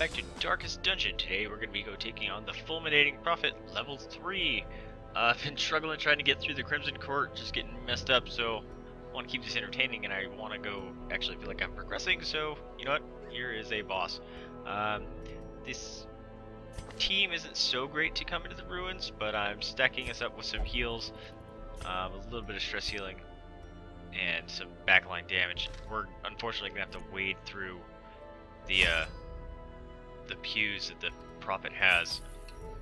back to Darkest Dungeon. Today we're going to be go taking on the Fulminating Prophet, level 3. Uh, I've been struggling trying to get through the Crimson Court, just getting messed up, so I want to keep this entertaining and I want to go actually feel like I'm progressing, so you know what? Here is a boss. Um, this team isn't so great to come into the ruins, but I'm stacking us up with some heals, um, a little bit of stress healing, and some backline damage. We're unfortunately going to have to wade through the uh, the pews that the prophet has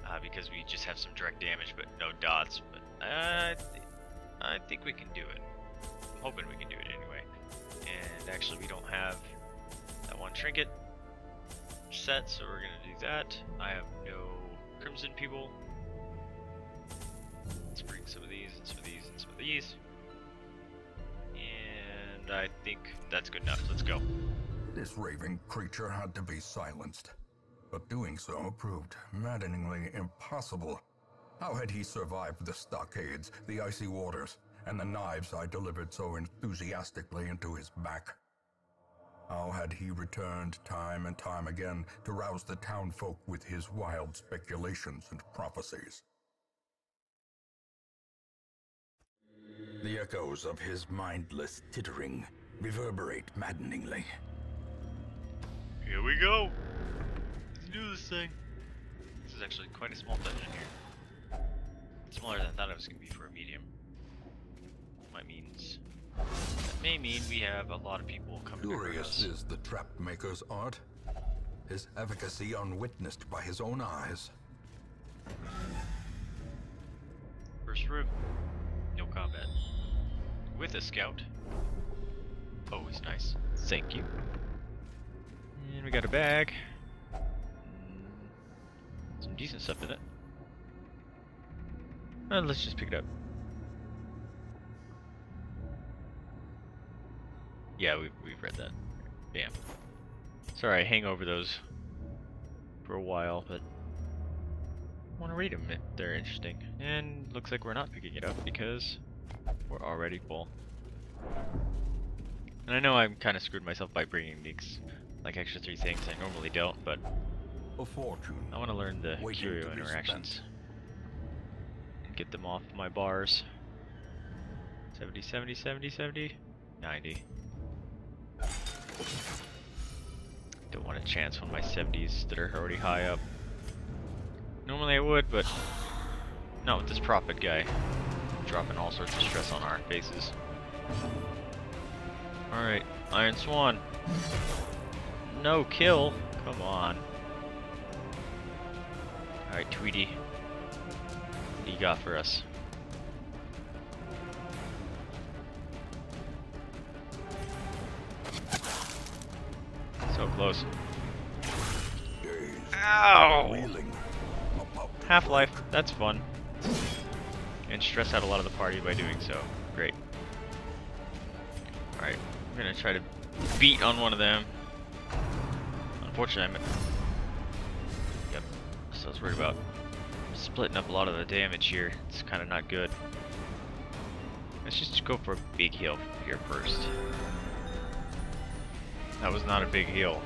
uh, because we just have some direct damage but no dots. But uh, I think we can do it. I'm hoping we can do it anyway. And actually, we don't have that one trinket set, so we're gonna do that. I have no crimson people. Let's bring some of these and some of these and some of these. And I think that's good enough. Let's go. This raving creature had to be silenced. But doing so proved maddeningly impossible. How had he survived the stockades, the icy waters, and the knives I delivered so enthusiastically into his back? How had he returned time and time again to rouse the townfolk with his wild speculations and prophecies? The echoes of his mindless tittering reverberate maddeningly. Here we go. Let's do this thing. This is actually quite a small dungeon here. Smaller than I thought it was going to be for a medium. That means that may mean we have a lot of people coming Curious to us. is the trap maker's art. His efficacy unwitnessed by his own eyes. First room. No combat. With a scout. Always nice. Thank you. And we got a bag. Some decent stuff in it. Uh, let's just pick it up. Yeah, we've, we've read that. Bam. Sorry, I hang over those for a while, but I want to read them if they're interesting. And looks like we're not picking it up because we're already full. And I know I'm kind of screwed myself by bringing these like extra three things I normally don't, but Fortune. I want to learn the curio interactions and get them off my bars. 70, 70, 70, 70, 90. Don't want to chance one of my 70s that are already high up. Normally I would, but not with this prophet guy. Dropping all sorts of stress on our faces. Alright, Iron Swan. No kill. Come on. Alright, Tweety. What do you got for us? So close. Ow! Half-Life, that's fun. And stress out a lot of the party by doing so. Great. Alright, I'm gonna try to beat on one of them. Unfortunately, I'm... So I was worried about splitting up a lot of the damage here. It's kind of not good. Let's just go for a big heal here first. That was not a big heal.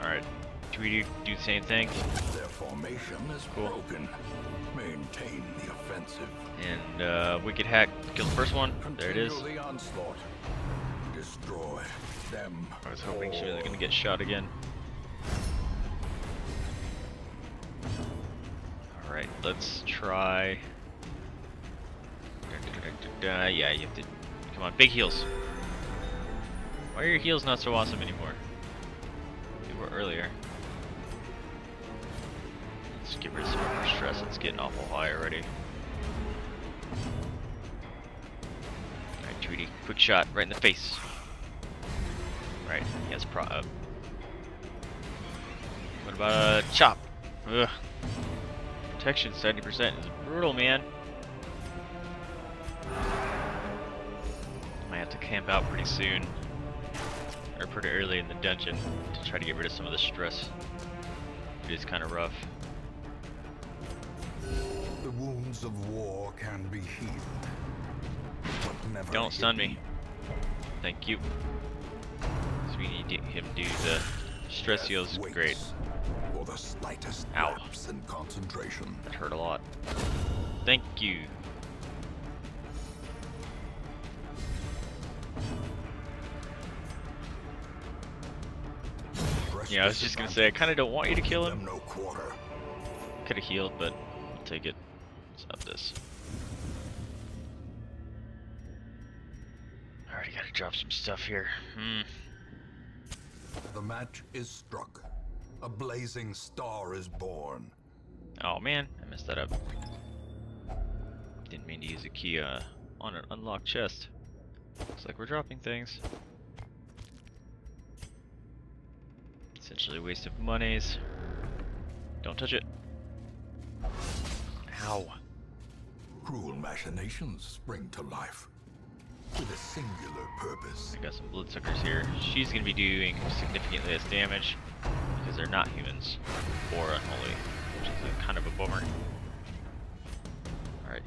Alright, Tweety, do the same thing. Their formation is Cool. broken. Maintain the offensive. And uh, Wicked Hack kill the first one. There it is. The onslaught. Destroy them. I was hoping she was all. gonna get shot again. Alright, let's try. Yeah, you have to. Come on, big heals. Why are your heals not so awesome anymore? They were earlier. Let's get rid of some of our stress. It's getting awful high already. Alright, Tweety, quick shot right in the face. Right, he has pro. Uh, what about a chop? Ugh. Protection 70% is brutal, man. Might have to camp out pretty soon. Or pretty early in the dungeon to try to get rid of some of the stress. It is kind of rough. The wounds of war can be healed. But never Don't stun me. Thank you. So we need him to do the Stress heals great. The slightest Ow. lapse in concentration. That hurt a lot. Thank you. Yeah, I was just gonna say, I kinda don't want you to kill him. no quarter. Could have healed, but I'll take it. Let's up this. Already gotta drop some stuff here. Hmm. The match is struck. A blazing star is born. Oh man, I messed that up. Didn't mean to use a key uh, on an unlocked chest. Looks like we're dropping things. Essentially a waste of monies. Don't touch it. Ow. Cruel machinations spring to life. With a singular purpose. I got some bloodsuckers here. She's gonna be doing significantly less damage because they're not humans or unholy, which is a kind of a bummer. Alright.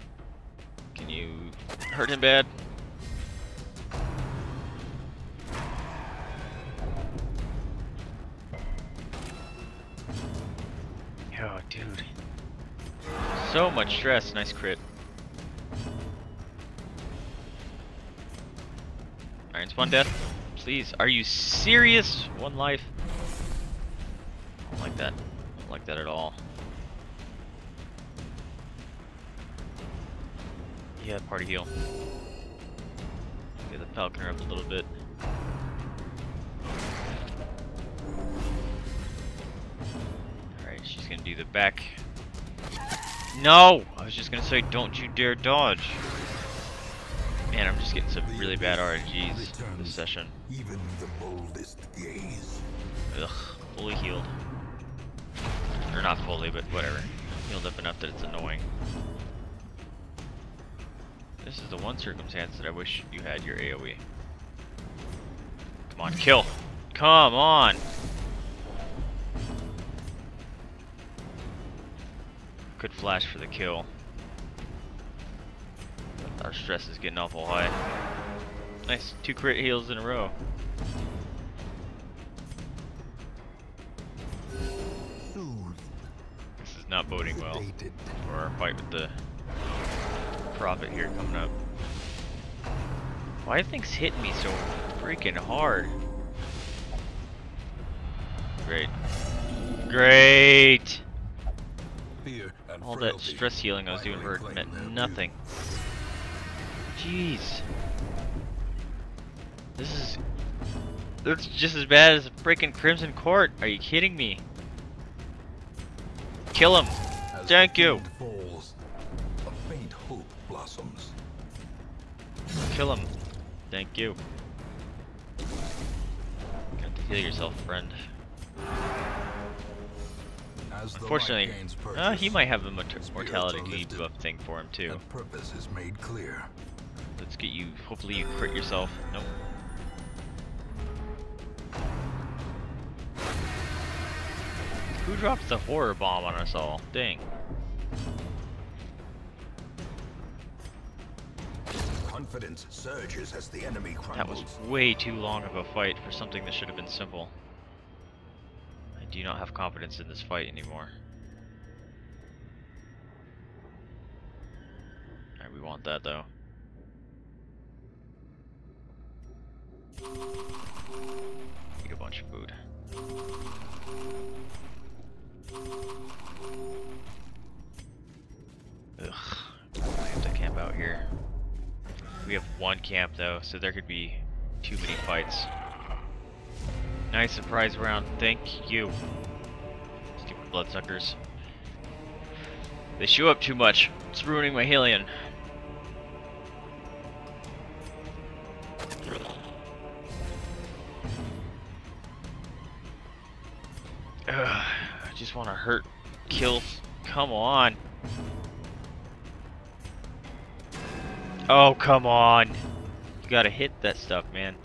Can you hurt him bad? Oh, dude. So much stress. Nice crit. Iron Swan death. Please. Are you serious? One life. I don't like that. I don't like that at all. Yeah, party heal. Get the Falconer up a little bit. Alright, she's gonna do the back. No! I was just gonna say, don't you dare dodge. Man, I'm just getting some really bad RNGs this session. Even the boldest gaze. Ugh, fully healed. Or not fully, but whatever. Healed up enough that it's annoying. This is the one circumstance that I wish you had your AoE. Come on, kill! Come on! Could flash for the kill. Our stress is getting awful high. Nice, two crit heals in a row. Not boding well for our fight with the prophet here coming up. Why are things hitting me so freaking hard? Great. Great! And All that stress healing I was doing for meant nothing. Jeez. This is... That's just as bad as a freaking Crimson Court. Are you kidding me? Kill him! Thank you. Falls, a faint hope blossoms. Kill him. Thank you. Got to heal yourself, friend. As Unfortunately, gains uh, he might have a mortality debuff thing for him too. and purpose is made clear. Let's get you. Hopefully, you crit yourself. Nope. Who dropped the horror bomb on us all? Dang. Confidence surges as the enemy That was way too long of a fight for something that should have been simple. I do not have confidence in this fight anymore. Alright, we want that though. Eat a bunch of food. We have one camp though, so there could be too many fights. Nice surprise round, thank you. Stupid bloodsuckers. They show up too much. It's ruining my Hellion. Ugh, I just want to hurt, kill. Come on. Oh, come on. You gotta hit that stuff, man.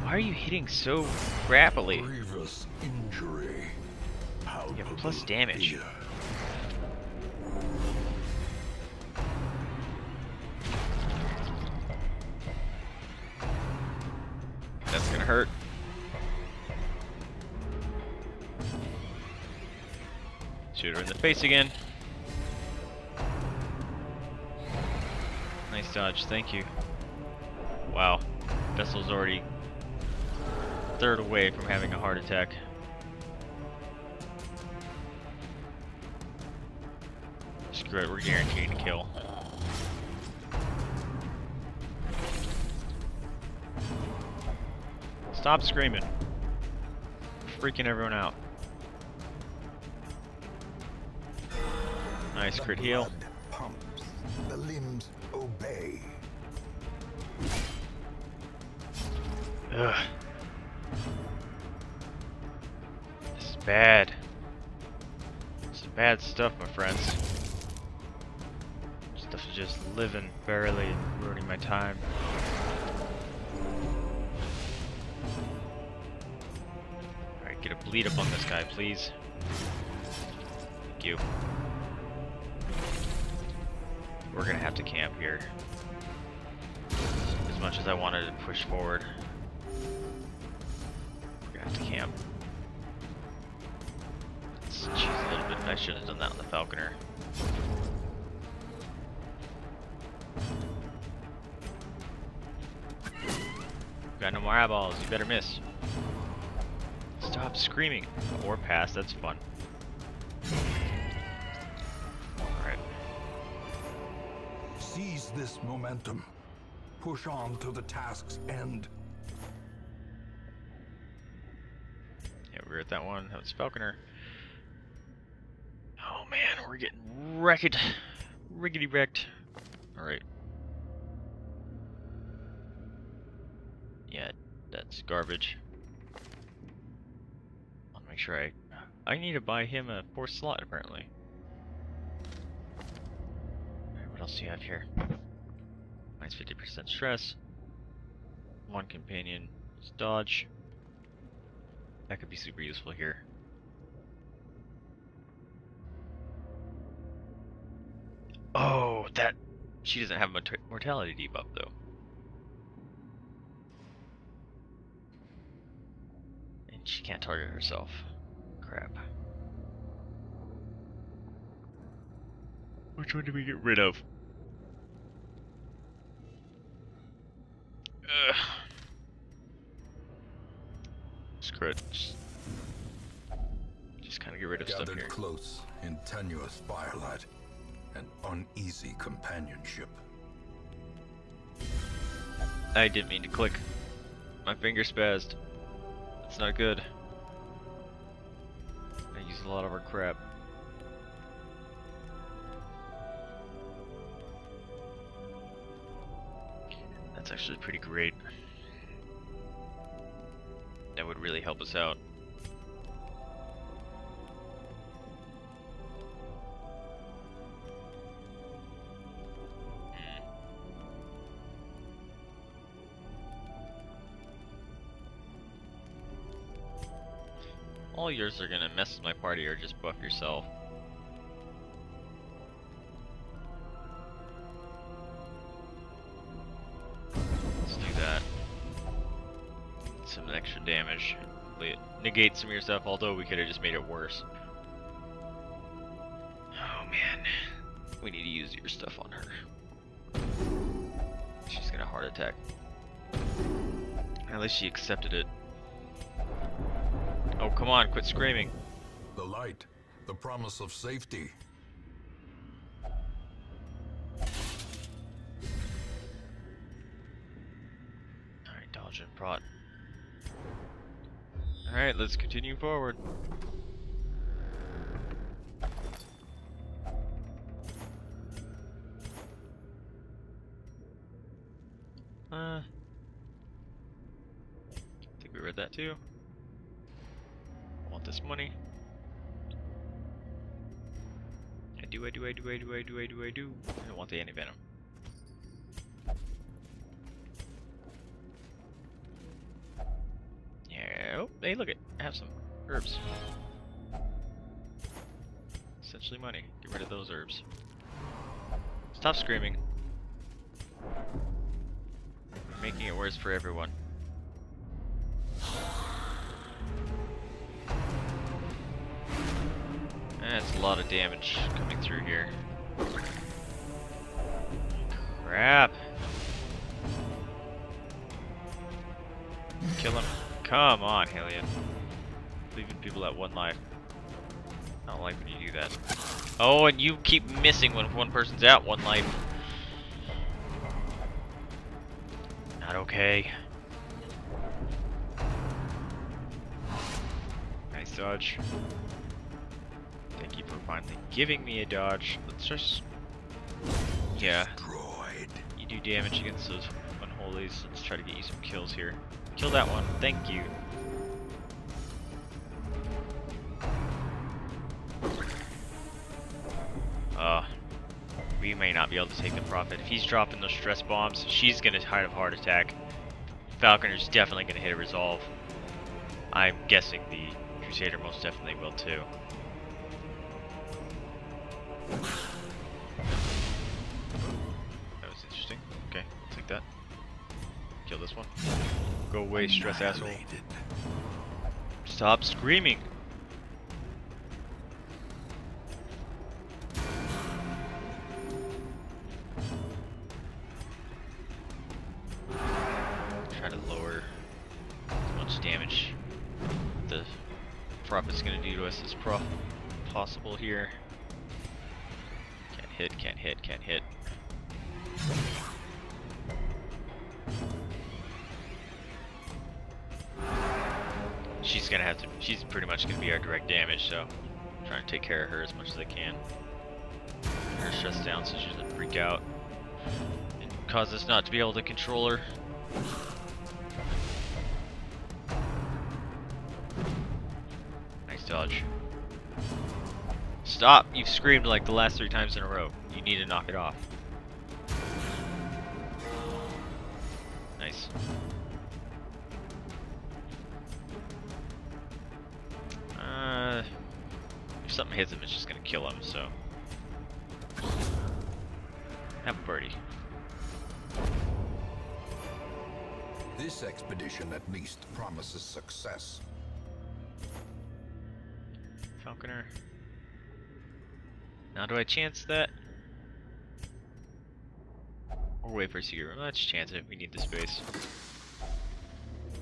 Why are you hitting so rapidly? Grievous injury. Plus damage. Fear. That's gonna hurt. Shoot her in the face again. Nice dodge, thank you. Wow, vessel's already third away from having a heart attack. Screw it, we're guaranteed to kill. Stop screaming. Freaking everyone out. Nice crit heal. Ugh. This is bad. This is bad stuff, my friends. Stuff is just living barely ruining my time. Alright, get a bleed up on this guy, please. Thank you. We're gonna have to camp here. As much as I wanted to push forward. A little bit. I should have done that on the Falconer. Got no more eyeballs. You better miss. Stop screaming. Or pass. That's fun. Alright. Seize this momentum. Push on to the task's end. Yeah, we are at that one. That was Falconer. We're getting wrecked. Riggedy wrecked. Alright. Yeah, that's garbage. I'll make sure I... I need to buy him a fourth slot, apparently. Alright, what else do you have here? Minus 50% stress. One companion. Just dodge. That could be super useful here. That... She doesn't have a mortality debuff, though. And she can't target herself. Crap. Which one do we get rid of? Ugh. Screw it. Just, just kind of get rid of stuff Gathered here. close in tenuous firelight and uneasy companionship. I didn't mean to click. My finger spazzed. That's not good. I use a lot of our crap. That's actually pretty great. That would really help us out. All yours are gonna mess with my party or just buff yourself. Let's do that. Some extra damage. Negate some of your stuff, although we could have just made it worse. Oh man. We need to use your stuff on her. She's gonna heart attack. At least she accepted it. Oh, come on, quit screaming. The light, the promise of safety. Alright, dodge and prot. Alright, let's continue forward. Uh, think we read that too. This money. I do, I do, I do, I do, I do, I do, I do. I don't want the anti-venom. Yeah, oh, hey, look it. I have some herbs. Essentially money. Get rid of those herbs. Stop screaming. You're making it worse for everyone. That's a lot of damage coming through here. Crap. Kill him. Come on, Hellion. Leaving people at one life. I don't like when you do that. Oh, and you keep missing when one person's at one life. Not okay. Nice dodge. Thank you for finally giving me a dodge. Let's just... Yeah, Destroyed. you do damage against those unholies. Let's try to get you some kills here. Kill that one. Thank you. Uh, we may not be able to take the Prophet. If he's dropping those stress bombs, she's gonna hide a heart attack. Falconer's definitely gonna hit a resolve. I'm guessing the Crusader most definitely will too. Go away, stress asshole. Stop screaming. Try to lower as much damage the prophet's gonna do to us as pro possible here. Can't hit, can't hit, can't hit. She's gonna have to. She's pretty much gonna be our direct damage, so I'm trying to take care of her as much as I can. Her stress down so she doesn't freak out and cause us not to be able to control her. Nice dodge. Stop! You've screamed like the last three times in a row. You need to knock it off. Hits him, it's just gonna kill him, so. Have a birdie. This expedition at least promises success. Falconer. Now do I chance that? Or wait for a secret room? Let's chance it. We need the space.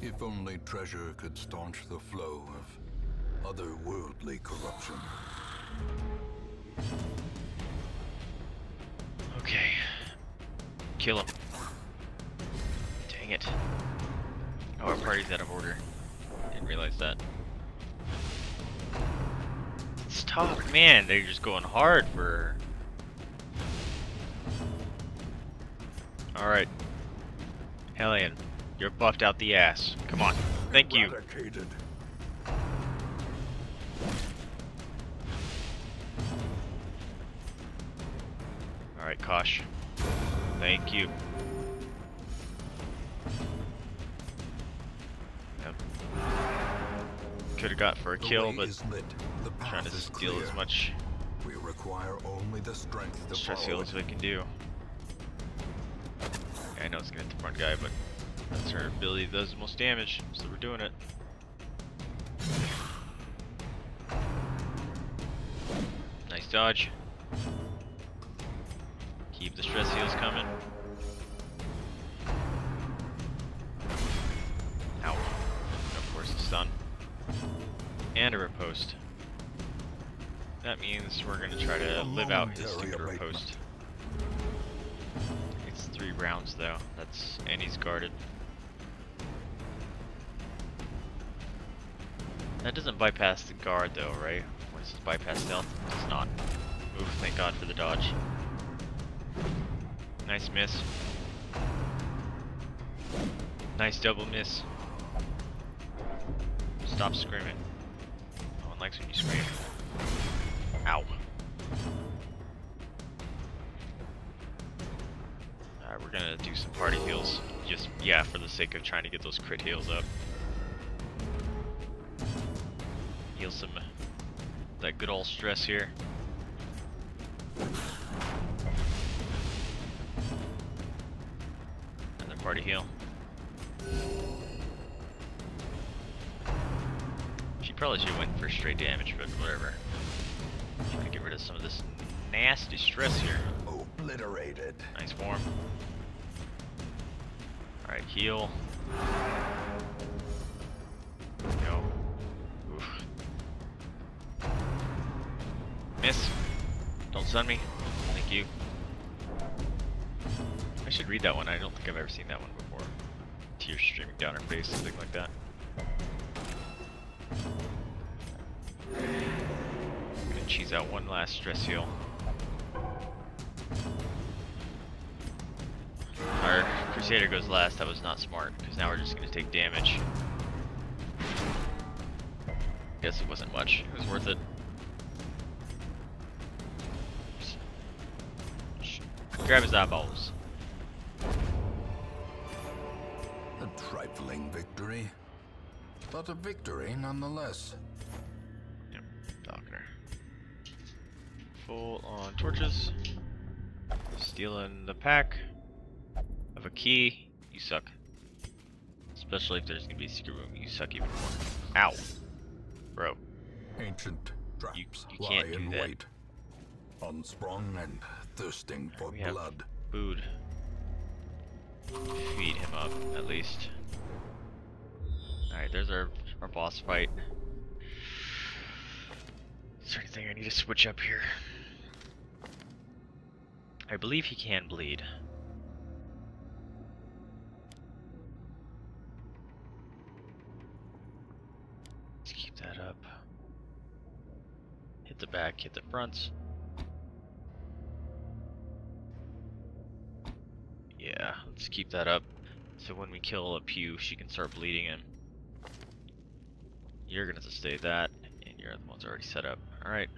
If only treasure could staunch the flow of otherworldly corruption. Okay. Kill him. Dang it. Oh, our party's out of order. Didn't realize that. Stop, man. They're just going hard for. Alright. Hellion, you're buffed out the ass. Come on. Thank you. Alright, Kosh. Thank you. Yep. Could have got for a The kill, but is lit. The trying to steal clear. as much We require only the strength follow heal it. as we can do. Yeah, I know it's gonna hit the front guy, but that's her ability that does the most damage, so we're doing it. Nice dodge. Stress heals coming. Ow. Of course, a stun. And a riposte. That means we're gonna try to live out his stupid riposte. It's three rounds though. That's and he's guarded. That doesn't bypass the guard though, right? What is this bypass stealth? It does not. Oof, thank god for the dodge. Nice miss. Nice double miss. Stop screaming. No one likes when you scream. Ow. Alright, we're gonna do some party heals. Just, yeah, for the sake of trying to get those crit heals up. Heal some, that good old stress here. Party heal. She probably should have went for straight damage, but whatever. Trying to get rid of some of this nasty stress here. Obliterated. Nice form. Alright, heal. Go. Oof. Miss. Don't stun me. Thank you. Should read that one. I don't think I've ever seen that one before. Tears streaming down her face, something like that. I'm gonna cheese out one last stress heal. Our Crusader goes last, that was not smart, because now we're just gonna take damage. Guess it wasn't much, it was worth it. Grab his eyeballs. But a victory nonetheless. Yep, Doctor. Full on torches. Stealing the pack of a key. You suck. Especially if there's gonna be a secret room, you suck even more. Ow. Bro. Ancient traps you lie can't do in that. wait, unsprung and thirsting for blood. Food. Feed him up, at least. Alright, there's our, our boss fight. Is there anything I need to switch up here? I believe he can bleed. Let's keep that up. Hit the back, hit the fronts. Yeah, let's keep that up. So when we kill a Pew, she can start bleeding him. You're gonna stay that, and you're the one's already set up. Alright.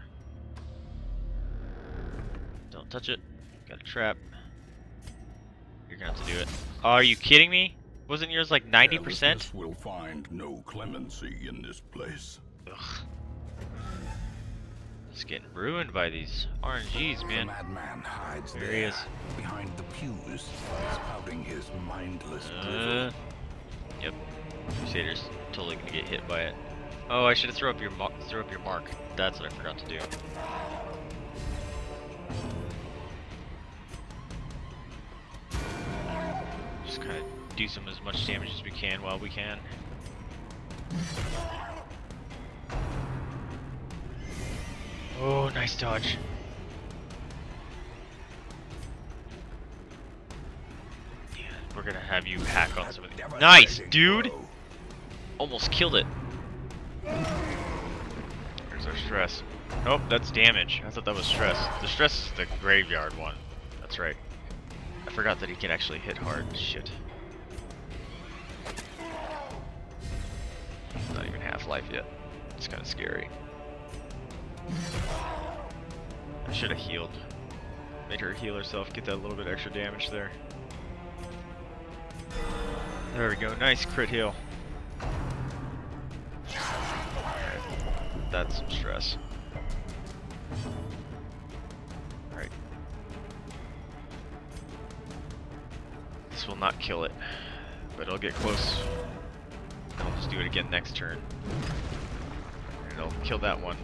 Don't touch it. Got a trap. You're gonna have to do it. Oh, are you kidding me? Wasn't yours like 90%? Carelessness will find no clemency in this place. Ugh. It's getting ruined by these RNGs, The man. madman hides There there, he is. behind the pews, spouting his mindless Uh, yep. Crusader's totally gonna get hit by it. Oh, I should have throw up your throw up your mark. That's what I forgot to do. Just kind of do some as much damage as we can while we can. Oh, nice dodge. Yeah, we're gonna have you hack on some of the. Nice, dude! Almost killed it. There's our stress. Oh, that's damage. I thought that was stress. The stress is the graveyard one. That's right. I forgot that he can actually hit hard. Shit. Not even half life yet. It's kind of scary. I should have healed. Make her heal herself, get that little bit extra damage there. There we go, nice crit heal. That's some stress. Alright. This will not kill it, but it'll get close. I'll just do it again next turn. And it'll kill that one.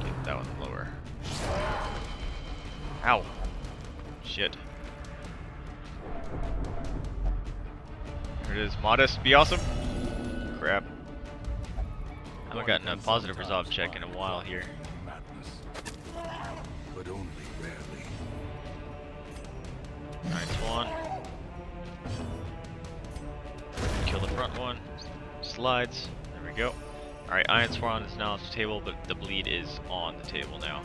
Get that one lower. Ow! Shit. There it is. Modest. Be awesome. Crap. I haven't gotten a positive resolve check in a while here. Madness. But only rarely. Nice one. Kill the front one. Slides. There we go. Alright, Iron Swan is now off the table, but the bleed is on the table now.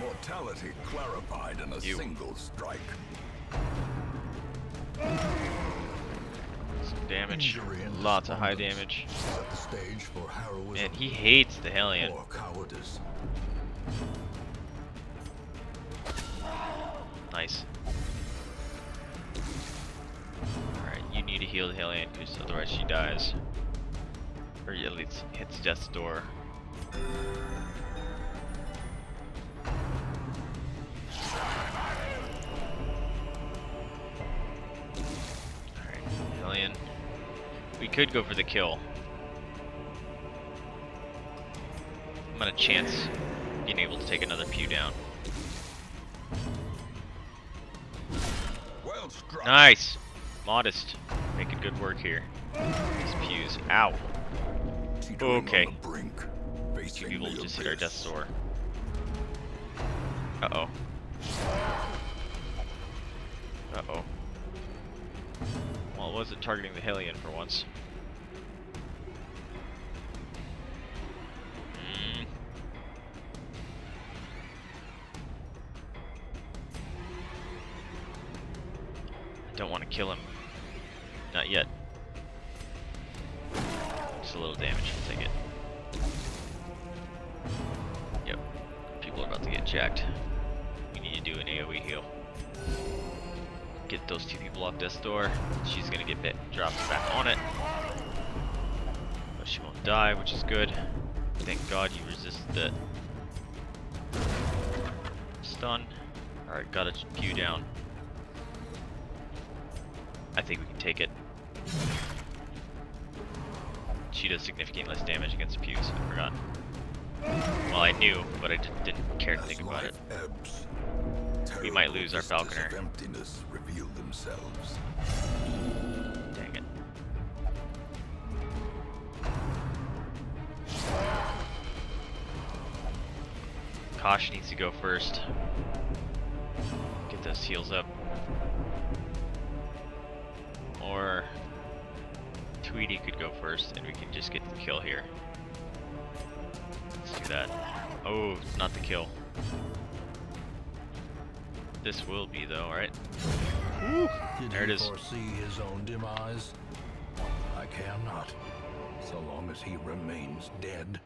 Mortality clarified in a You. single strike. Some damage. Lots of high damage. Set the stage for heroism And he hates the Hellion. Nice. Alright, you need to heal the Hellion, because otherwise she dies. Or at least hits death's door. we could go for the kill. I'm gonna chance being able to take another pew down. Well nice! Modest. Making good work here. These pews. Ow. Okay. We will just hit our death door. Uh-oh. Uh-oh. Well, it wasn't targeting the Hellion for once. Don't want to kill him. Not yet. Just a little damage, I'll take it. Yep. People are about to get jacked. We need to do an AoE heal. Get those two people off death's door. She's gonna get bit, dropped back on it. But she won't die, which is good. Thank God you resisted that. Stun. Alright, got a pew down. I think we can take it. She does significantly less damage against pews, I forgot. Well, I knew, but I didn't care to think about it. We might lose our falconer. Emptiness reveal themselves. Dang it. Kosh needs to go first. Get those heals up. Or Tweety could go first and we can just get the kill here. Let's do that. Oh, not the kill. This will be though, right? Did There it he is. foresee his own demise? I care not, so long as he remains dead.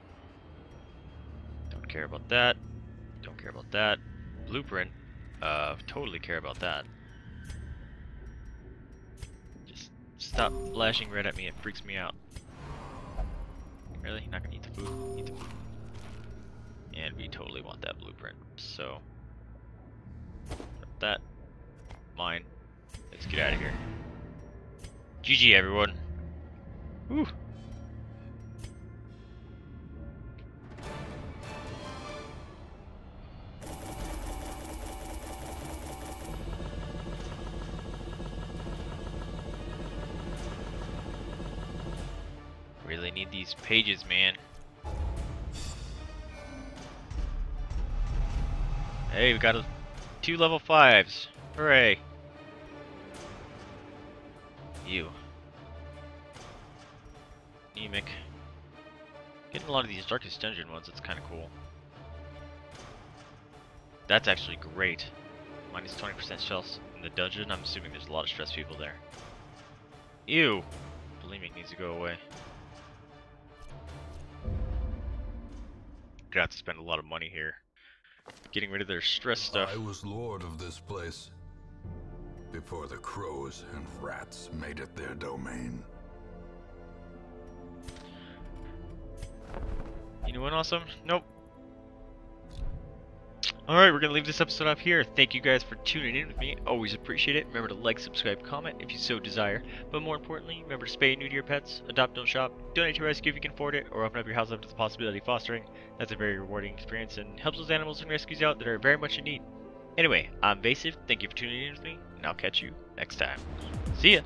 Don't care about that. Don't care about that. Blueprint. Uh, totally care about that. Stop flashing red at me. It freaks me out. Really? Not gonna eat the food? Eat the food. And we totally want that blueprint. So that mine. Let's get out of here. GG everyone. Pages, man. Hey, we got a, two level fives. Hooray. You. Nemic. Getting a lot of these Darkest Dungeon ones, that's kind of cool. That's actually great. Minus 20% shells in the dungeon. I'm assuming there's a lot of stress people there. Ew. Bulimic needs to go away. Gonna have to spend a lot of money here. Getting rid of their stress stuff. I was lord of this place before the crows and rats made it their domain. You know what awesome? Nope. Alright, we're gonna leave this episode off here. Thank you guys for tuning in with me. Always appreciate it. Remember to like, subscribe, comment if you so desire. But more importantly, remember to spay and neuter your pets, adopt, don't shop, donate to rescue if you can afford it, or open up your house up to the possibility of fostering. That's a very rewarding experience and helps those animals and rescues out that are very much in need. Anyway, I'm Vaesive. Thank you for tuning in with me, and I'll catch you next time. See ya!